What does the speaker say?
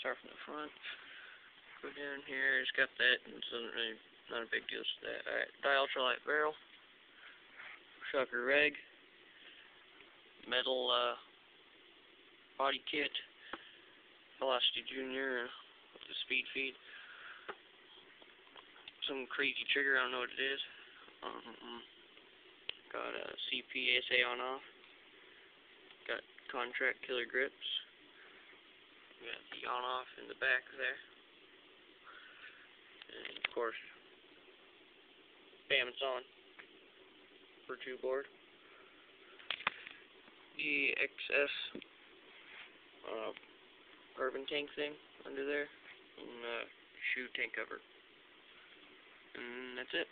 start from the front. Go down here, it's got that, it's not really, not a big deal to that. Alright, Dye-ultralight barrel. Shocker reg. Metal, uh, body kit. Vlocity Junior with the speed feed. Some crazy trigger, I don't know what it is. Um, got a CPSA on off. Got contract killer grips. Got on off in the back there. And of course, bam, it's on. Virtue board. The XS uh, carbon tank thing under there. And uh, shoe tank cover. And that's it.